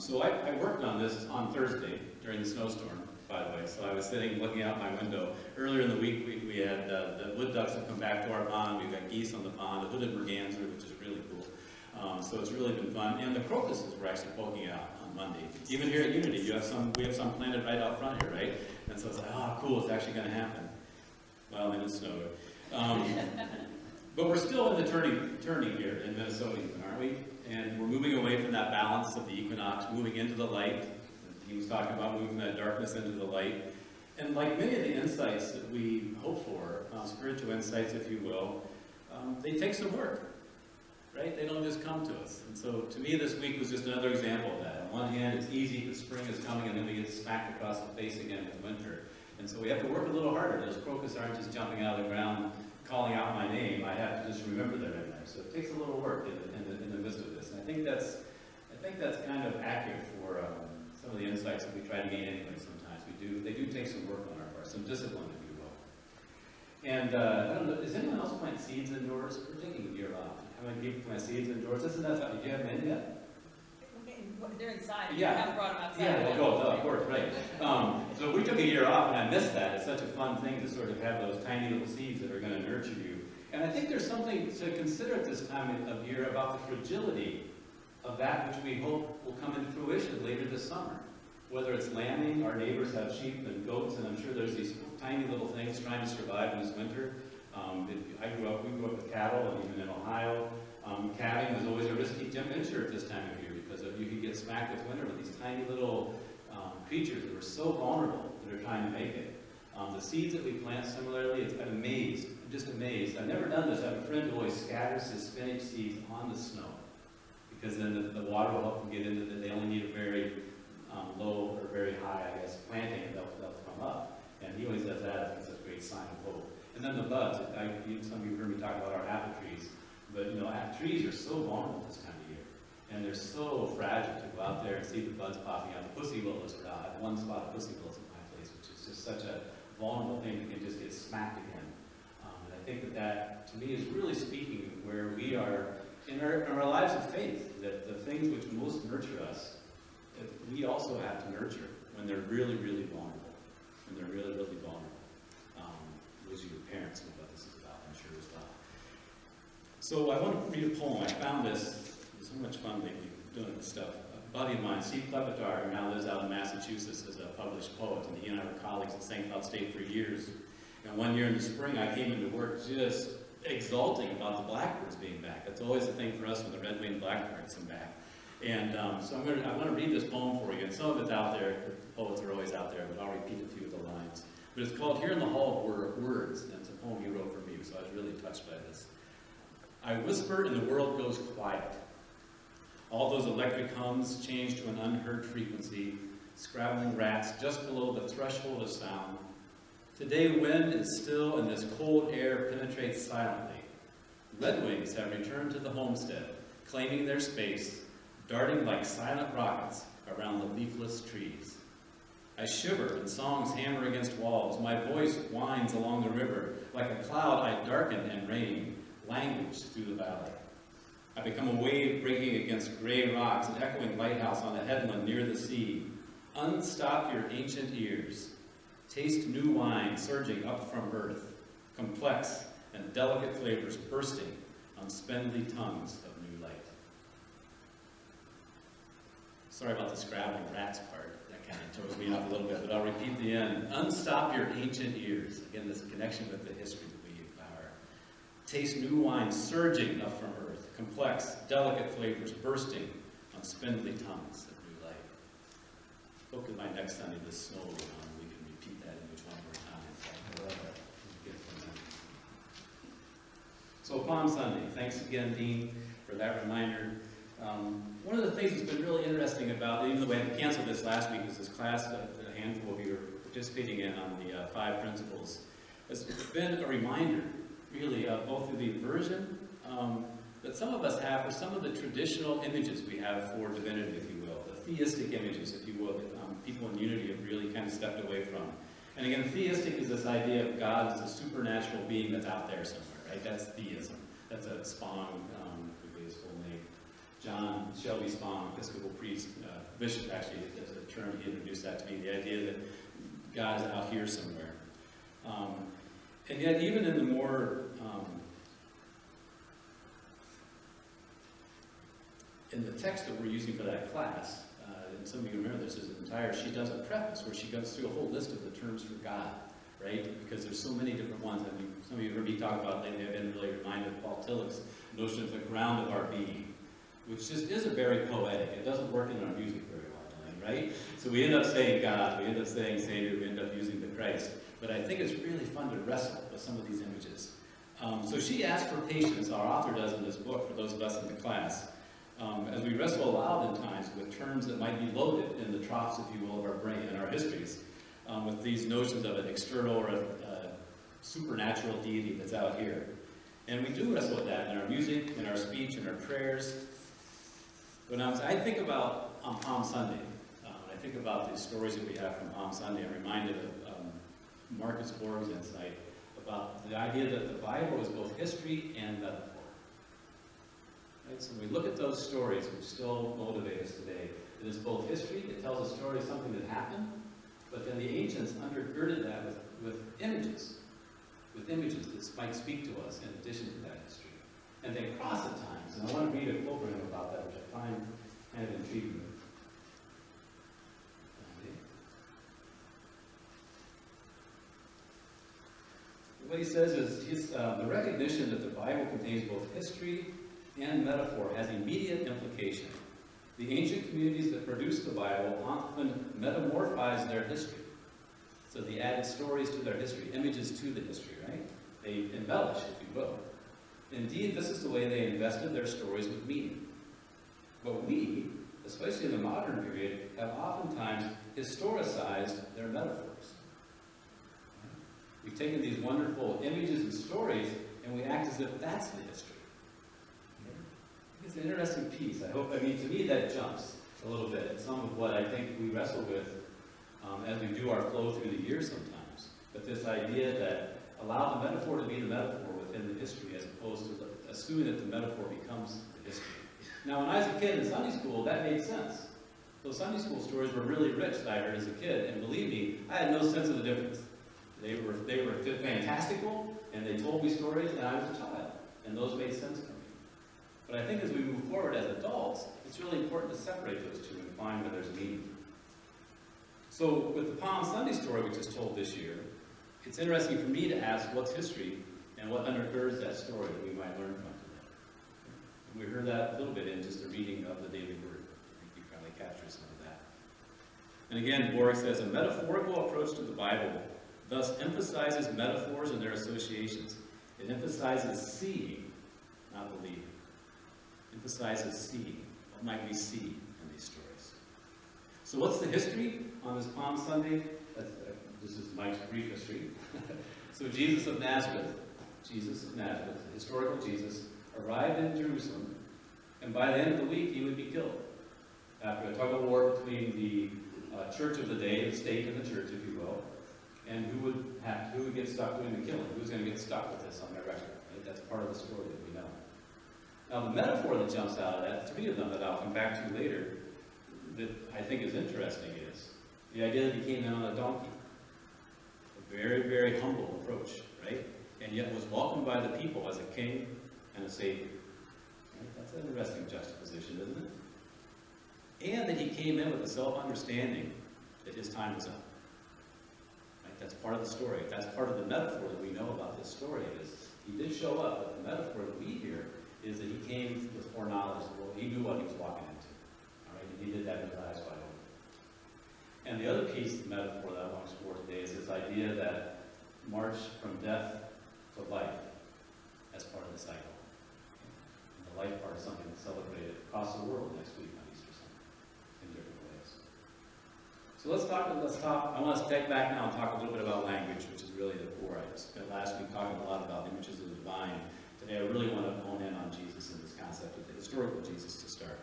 Um, so I, I worked on this on Thursday during the snowstorm, by the way. So I was sitting looking out my window. Earlier in the week, we, we had uh, the wood ducks have come back to our pond. We've got geese on the pond, a hooded merganser, which is really cool. Um, so it's really been fun. And the crocuses were actually poking out on Monday. Even here at Unity, you have some, we have some planted right out front here, right? And so it's like, oh, cool, it's actually going to happen. Well, then it snowed. Um, but we're still in the turning, turning here in Minnesota, even, aren't we? And we're moving away from that balance of the equinox, moving into the light. He was talking about moving that darkness into the light. And like many of the insights that we hope for, uh, spiritual insights, if you will, um, they take some work right? They don't just come to us. And so to me this week was just another example of that. On one hand, it's easy because spring is coming and then we get smacked across the face again with winter. And so we have to work a little harder. Those crocus aren't just jumping out of the ground calling out my name. I have to just remember in there. So it takes a little work in the, in the, in the midst of this. I think that's, I think that's kind of accurate for um, some of the insights that we try to gain anyway sometimes. We do, they do take some work on our part, some discipline, if you will. And uh, I don't know, does anyone else plant seeds indoors? We're taking a year off. How many people plant seeds indoors? Isn't that something? Do you have many yet? They're inside. Yeah. You haven't brought them outside. Yeah, well, oh, of course, right. Um, so we took a year off, and I missed that. It's such a fun thing to sort of have those tiny little seeds that are going to nurture you. And I think there's something to consider at this time of year about the fragility of that which we hope will come into fruition later this summer. Whether it's lambing, our neighbors have sheep and goats, and I'm sure there's these tiny little things trying to survive in this winter. Um, I grew up, we grew up with cattle, and even in Ohio, um, calving was always a risky venture at this time of year because of, you could get smacked with winter with these tiny little um, creatures that were so vulnerable that are trying to make it. Um, the seeds that we plant, similarly, it's, I'm amazed. I'm just amazed. I've never done this. I have a friend who always scatters his spinach seeds on the snow because then the, the water will help them get into it. They only need a very um, low or very high, I guess, planting, and they'll, they'll come up. And he always does that. Think it's a great sign of hope. And then the buds. I, some of you heard me talk about our apple trees. But, you know, trees are so vulnerable this time of year. And they're so fragile to go out there and see the buds popping out. The pussy willows are out. I have one spot of pussy willows in my place, which is just such a vulnerable thing that can just get smacked again. Um, and I think that that, to me, is really speaking of where we are in our, in our lives of faith, that the things which most nurture us, we also have to nurture when they're really, really vulnerable. When they're really, really vulnerable. Um, those are your parents know what this is about, I'm sure as well. So I want to read a poem. I found this. So much fun lately doing this stuff. A buddy of mine, Steve Klepetar, who now lives out in Massachusetts, is a published poet, and he and I were colleagues at St. Cloud State for years. And one year in the spring, I came into work just exulting about the blackbirds being back. That's always a thing for us when the red-winged blackbirds come back. And um, so I'm going to, I to read this poem for you. And some of it's out there. The poets are always out there, but I'll repeat a few of the lines. But it's called Here in the Hall of Words, and it's a poem you wrote for me, so I was really touched by this. I whisper and the world goes quiet. All those electric hums change to an unheard frequency, scrabbling rats just below the threshold of sound. Today wind is still and this cold air penetrates silently. Redwings have returned to the homestead, claiming their space, darting like silent rockets around the leafless trees. I shiver and songs hammer against walls. My voice winds along the river. Like a cloud I darken and rain language through the valley. I become a wave breaking against gray rocks, an echoing lighthouse on a headland near the sea. Unstop your ancient ears. Taste new wine surging up from earth, complex and delicate flavors bursting on spindly tongues of new light. Sorry about the scrabbling rats part. That kind of throws me off a little bit, but I'll repeat the end. Unstop your ancient ears. Again, this connection with the history that we empower. Taste new wine surging up from earth, complex, delicate flavors bursting on spindly tongues of new light. Hope that by next Sunday this snow repeat that one more time. So Palm Sunday, thanks again, Dean, for that reminder. Um, one of the things that's been really interesting about, even though we had to cancel this last week, is this class that a handful of you are participating in on the uh, five principles. It's been a reminder really, uh, both through the aversion um, that some of us have for some of the traditional images we have for divinity, if you will, the theistic images, if you will, people in unity have really kind of stepped away from. And again, theistic is this idea of God as a supernatural being that's out there somewhere, right? That's theism. That's a Spong, um, his full name. John Shelby Spong, Episcopal priest, uh, bishop actually, as a term, he introduced that to me, the idea that God is out here somewhere. Um, and yet, even in the more um, in the text that we're using for that class, and some of you remember this, is entire, she does a preface where she goes through a whole list of the terms for God, right? Because there's so many different ones. I mean, some of you heard me talk about lately, I've been really reminded of Paul Tillich's notion of the ground of our being, which just is a very poetic. It doesn't work in our music very well, right? So we end up saying God, we end up saying Savior, we end up using the Christ. But I think it's really fun to wrestle with some of these images. Um, so she asked for patience, our author does in this book, for those of us in the class, um, as we wrestle aloud in times with terms that might be loaded in the troughs, if you will, of our brain and our histories, um, with these notions of an external or a, a supernatural deity that's out here. And we do wrestle with that in our music, in our speech, in our prayers. When I, was, I think about on Palm Sunday, um, I think about the stories that we have from Palm Sunday, I'm reminded of um, Marcus Borg's insight about the idea that the Bible is both history and metaphor. Right? So when we look at those stories, which still motivate us today, it is both history, it tells a story of something that happened, but then the ancients undergirded that with, with images, with images that might speak to us in addition to that history. And they cross at times, and I want to read a quote about that, which I find kind of intriguing. What he says is uh, the recognition that the Bible contains both history and metaphor has immediate implication. The ancient communities that produced the Bible often metamorphized their history. So they added stories to their history, images to the history, right? They embellish, if you will. Indeed, this is the way they invested their stories with meaning. But we, especially in the modern period, have oftentimes historicized their metaphors. We've taken these wonderful images and stories, and we act as if that's the history. It's an interesting piece. I hope, I mean, to me that jumps a little bit some of what I think we wrestle with um, as we do our flow through the year sometimes. But this idea that allow the metaphor to be the metaphor within the history as opposed to the, assuming that the metaphor becomes the history. Now, when I was a kid in Sunday school, that made sense. Those Sunday school stories were really rich that I heard as a kid, and believe me, I had no sense of the difference. They were, they were fantastical, and they told me stories, and I was a child, and those made sense to me. But I think as we move forward as adults, it's really important to separate those two and find where there's meaning. So with the Palm Sunday story we just told this year, it's interesting for me to ask what's history and what undergirds that story that we might learn from today. And we heard that a little bit in just the reading of the daily word. I think you probably captured some of that. And again, Borg says, a metaphorical approach to the Bible thus emphasizes metaphors and their associations. It emphasizes seeing, not believing. Emphasizes seeing. What might we see in these stories? So what's the history on this Palm Sunday? Uh, this is Mike's brief history. so Jesus of Nazareth, Jesus of Nazareth, the historical Jesus, arrived in Jerusalem, and by the end of the week he would be killed. After a tug of war between the uh, church of the day, the state and the church, if you will, and who would have, who would get stuck doing the killing? Who's going to get stuck with this on their record? Right? That's part of the story that we know. Now, the metaphor that jumps out of that, three of them that I'll come back to later, that I think is interesting is the idea that he came in on a donkey. A very, very humble approach, right? And yet was welcomed by the people as a king and a savior. Right? That's an interesting juxtaposition, isn't it? And that he came in with a self-understanding that his time was up. Right? That's part of the story. That's part of the metaphor that we know about this story is he did show up, but the metaphor that we hear is that he came with foreknowledge. Well, he knew what he was walking into. All right, and he did that with his eyes wide open. And the other piece the metaphor that I want to explore today is this idea that march from death to life as part of the cycle. And the life part is something that's celebrated across the world next week. On Easter Sunday in different ways. So let's talk, let's talk, I want to step back now and talk a little bit about language, which is really the core. I spent last week talking a lot about images of the divine. Today I really want to hone in on Jesus and this concept of the historical Jesus to start.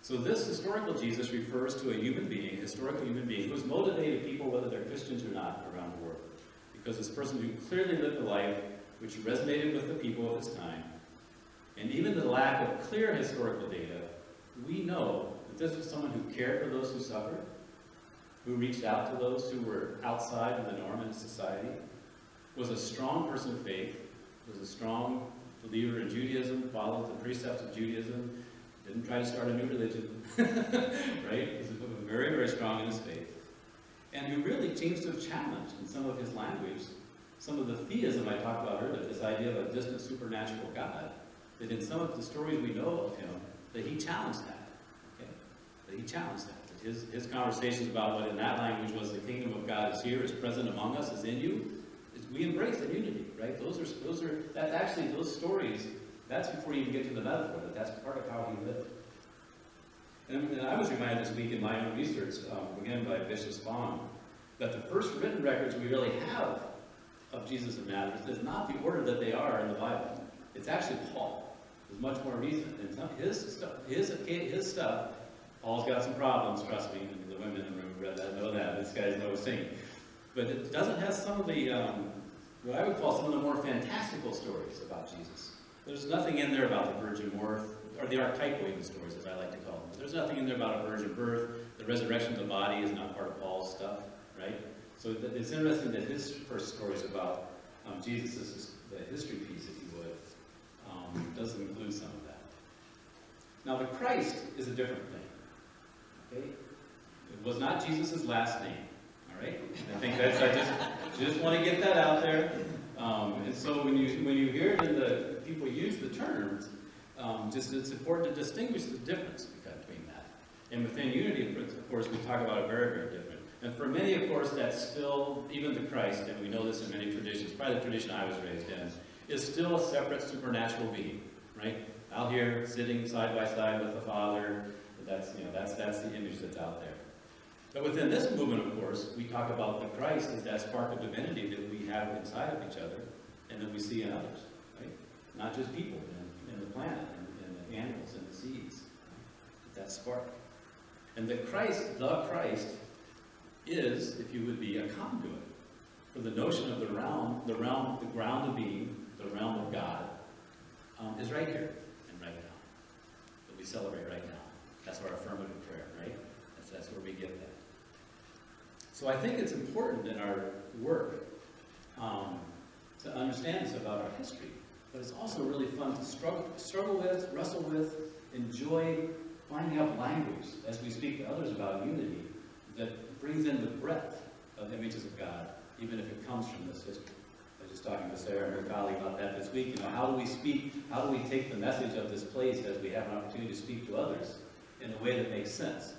So this historical Jesus refers to a human being, a historical human being, who has motivated people, whether they're Christians or not, around the world. Because this person who clearly lived a life which resonated with the people of his time, and even even the lack of clear historical data, we know that this was someone who cared for those who suffered, who reached out to those who were outside of the norm in society, was a strong person of faith, was a strong believer in Judaism, followed the precepts of Judaism, didn't try to start a new religion, right? He was very, very strong in his faith. And who really seems to have challenged in some of his language some of the theism I talked about earlier, this idea of a distant supernatural God, that in some of the stories we know of him, that he challenged that. Okay? That he challenged that. that his, his conversations about what in that language was the kingdom of God is here, is present among us, is in you, we embrace the unity, right? Those are, those are, that's actually, those stories, that's before you even get to the metaphor, that that's part of how he lived. And, and I was reminded this week in my own research, um, again by Bishop Spong, that the first written records we really have of Jesus of Nazareth is not the order that they are in the Bible. It's actually Paul. It's much more recent. And some, his stuff, his, his stuff, Paul's got some problems, trust me. the women in the room read that know that. This guy's no saint. But it doesn't have some of the, um, what I would call some of the more fantastical stories about Jesus. There's nothing in there about the virgin birth, or the archetypal even stories, as I like to call them. There's nothing in there about a virgin birth. The resurrection of the body is not part of Paul's stuff, right? So it's interesting that his first story is about um, Jesus, the history piece, if you would, um, does include some of that. Now, the Christ is a different thing. Okay? It was not Jesus' last name. All right? I think that's, I just, just want to get that out there. Um, and so when you, when you hear it in the, people use the terms, um, just it's important to distinguish the difference between that. And within unity, of course, we talk about it very, very different. And for many, of course, that's still, even the Christ, and we know this in many traditions, probably the tradition I was raised in, is still a separate supernatural being, right? Out here, sitting side by side with the Father, that's, you know, that's, that's the image that's out there. But within this movement, of course, we talk about the Christ as that spark of divinity that we have inside of each other and that we see in others, right? Not just people, in, in the planet, and, and the animals, and the seeds. That spark. And the Christ, the Christ, is, if you would be, a conduit for the notion of the realm, the realm, the ground of being, the realm of God, um, is right here and right now. That we celebrate right now. That's our affirmative prayer, right? That's, that's where we get that. So I think it's important in our work um, to understand this about our history, but it's also really fun to struggle, struggle with, wrestle with, enjoy finding out language as we speak to others about unity that brings in the breadth of images of God, even if it comes from this history. I was just talking to Sarah and her colleague about that this week. You know, how do we speak, how do we take the message of this place as we have an opportunity to speak to others in a way that makes sense?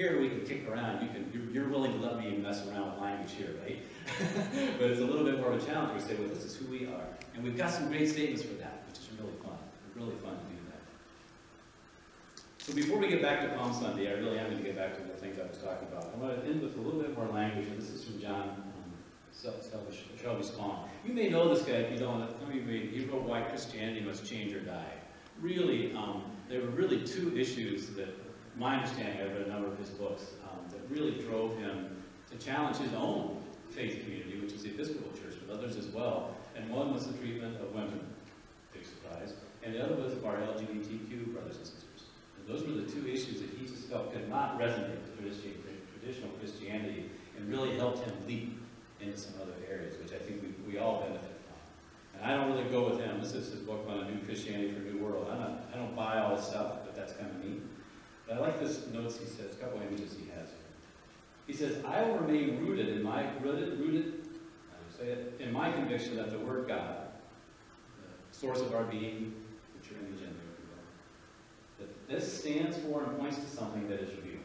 Here we can kick around. You can, you're, you're willing to let me mess around with language here, right? but it's a little bit more of a challenge. We say, well, this is who we are. And we've got some great statements for that, which is really fun. Really fun to do that. so before we get back to Palm Sunday, I really am going to get back to the things I was talking about. I'm going to end with a little bit more language, and this is from John um, Shelby Spong. You may know this guy if you don't. Let me read. He wrote Why Christianity Must Change or Die. Really, um, there were really two issues that, my understanding, I've read a number of his books, um, that really drove him to challenge his own faith community, which is the Episcopal Church, but others as well. And one was the treatment of women, big surprise, and the other was of our LGBTQ brothers and sisters. Those were the two issues that he just felt could not resonate with traditional Christianity and really helped him leap into some other areas, which I think we, we all benefit from. And I don't really go with him. This is his book on a new Christianity for a new world. I'm not, I don't buy all this stuff, but that's kind of neat. But I like this notes he says, a couple images he has here. He says, I will remain rooted in my, rooted, rooted, I say it, in my conviction that the Word God, the source of our being, which your image in this stands for and points to something that is real,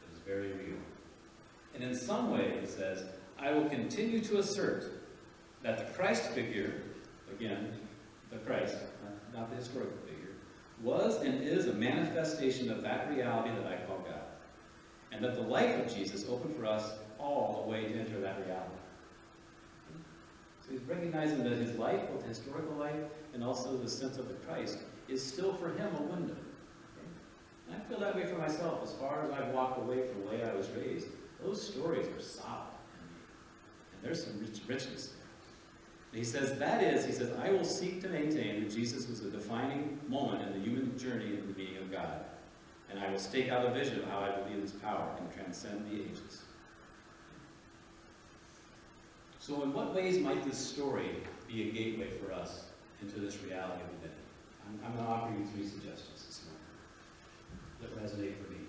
that is very real. And in some way, he says, I will continue to assert that the Christ figure, again, the Christ, not the historical was and is a manifestation of that reality that I call God. And that the life of Jesus opened for us all a way to enter that reality. So he's recognizing that his life, both historical life and also the sense of the Christ, is still for him a window. And I feel that way for myself. As far as I've walked away from the way I was raised, those stories are solid And there's some rich richness there. And he says, that is, he says, I will seek to maintain that Jesus was a defining moment in the human journey into the being of God. And I will stake out a vision of how I believe his power can transcend the ages. So in what ways might this story be a gateway for us into this reality of identity? I'm, I'm going to offer you three suggestions this morning that resonate for me.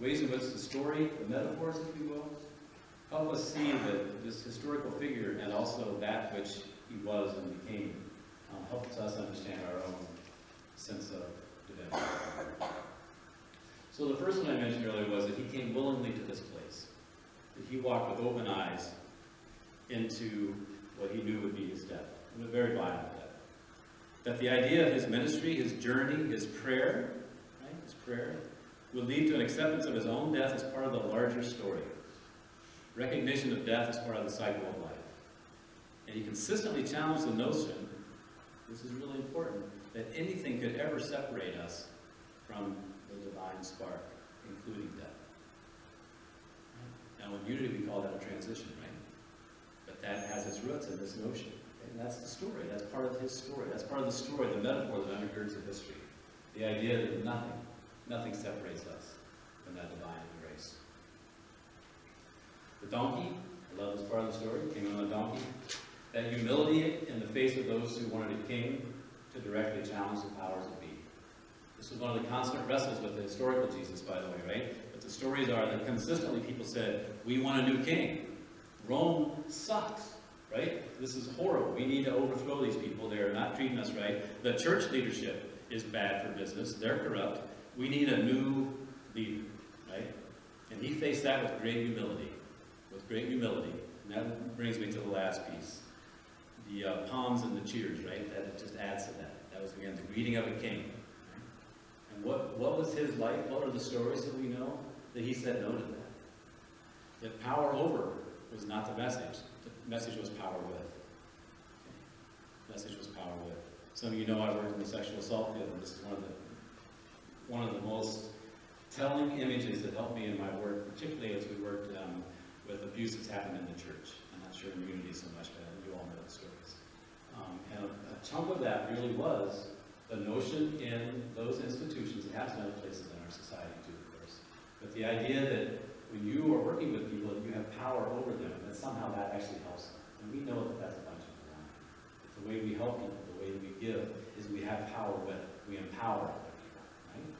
Ways in which the story, the metaphors, if you will, help us see that this historical figure and also that which he was and became um, helps us understand our own sense of divinity. So the first one I mentioned earlier was that he came willingly to this place, that he walked with open eyes into what he knew would be his death, a very violent death. That the idea of his ministry, his journey, his prayer, right, his prayer, would lead to an acceptance of his own death as part of the larger story. Recognition of death as part of the cycle of life. And he consistently challenged the notion, this is really important, that anything could ever separate us from the divine spark, including death. Now in unity we call that a transition, right? But that has its roots in this notion. And that's the story. That's part of his story. That's part of the story, the metaphor that undergirds the history. The idea that nothing, nothing separates us from that divine. The donkey, I love this part of the story, came on a donkey. That humility in the face of those who wanted a king to directly challenge the powers that be. This was one of the constant wrestles with the historical Jesus, by the way, right? But the stories are that consistently people said, we want a new king. Rome sucks, right? This is horrible. We need to overthrow these people. They're not treating us right. The church leadership is bad for business. They're corrupt. We need a new leader, right? And he faced that with great humility. Great humility. And that brings me to the last piece. The uh, palms and the cheers, right? That just adds to that. That was, again, the greeting of a king. And what, what was his life? What are the stories that we know? That he said no to that. That power over was not the message. The message was power with. Message was power with. Some of you know I worked in the sexual assault field, and this is one of the one of the most telling images that helped me in my work, particularly as we worked um, with abuse that's happened in the church. I'm not sure in unity so much, but you all know the stories. Um, and a, a chunk of that really was the notion in those institutions, it happens in other places in our society too, of course, but the idea that when you are working with people and you have power over them, that somehow that actually helps them. And we know that that's a bunch of baloney. The way we help people, the way we give, is we have power with, we empower other people, right?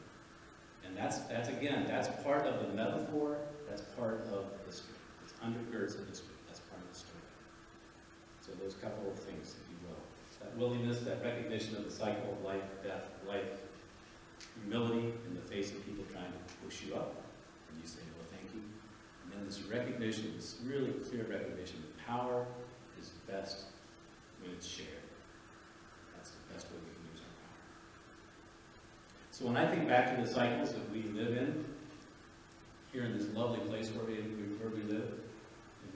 And that's, that's again, that's part of the metaphor, that's part of the It's history, that's part of the story. So those couple of things, if you will. That willingness, that recognition of the cycle of life, death, life, humility in the face of people trying to push you up, and you say, well, thank you. And then this recognition, this really clear recognition that power is best when it's shared. That's the best way we can use our power. So when I think back to the cycles that we live in, here in this lovely place where we, where we live,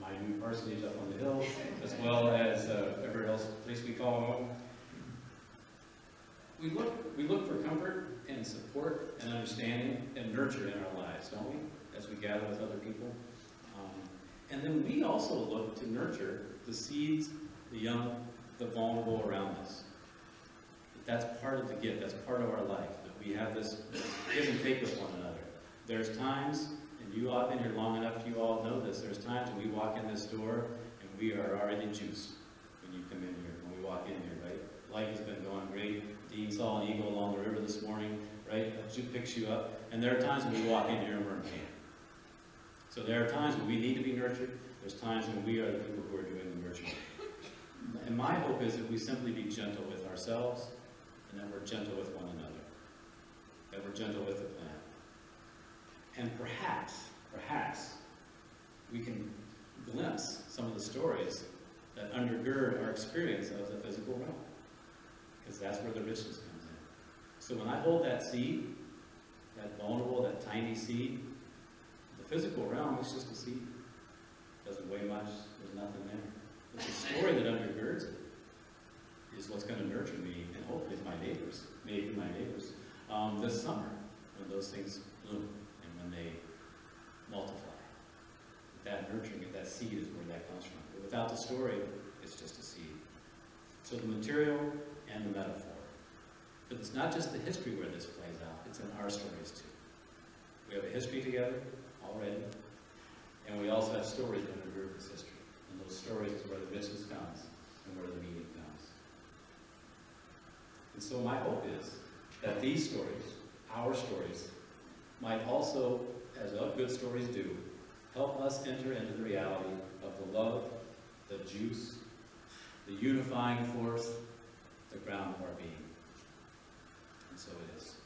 my new parsonage up on the hill, as well as uh, every else place we call home, we look, we look for comfort and support and understanding and nurture in our lives, don't we? As we gather with other people. Um, and then we also look to nurture the seeds, the young, the vulnerable around us. That's part of the gift, that's part of our life, that we have this, give and take with one another. There's times, you all been here long enough, you all know this, there's times when we walk in this door and we are already juiced when you come in here, when we walk in here, right? Life has been going great. Dean saw an eagle along the river this morning, right? That picks you up. And there are times when we walk in here and we're in pain. So there are times when we need to be nurtured. There's times when we are the people who are doing the nurturing. And my hope is that we simply be gentle with ourselves and that we're gentle with one another. That we're gentle with the plan. And perhaps, perhaps, we can glimpse some of the stories that undergird our experience of the physical realm. Because that's where the richness comes in. So when I hold that seed, that vulnerable, that tiny seed, the physical realm is just a seed. It doesn't weigh much, there's nothing there. But the story that undergirds it is what's going to nurture me and hopefully my neighbors, maybe my neighbors, um, this summer when those things bloom they multiply. That nurturing, that seed is where that comes from. But without the story, it's just a seed. So the material and the metaphor. But it's not just the history where this plays out, it's in our stories too. We have a history together already, and we also have stories that undergird this history. And those stories is where the richness comes and where the meaning comes. And so my hope is that these stories, our stories, might also, as good stories do, help us enter into the reality of the love, the juice, the unifying force, the ground of our being. And so it is.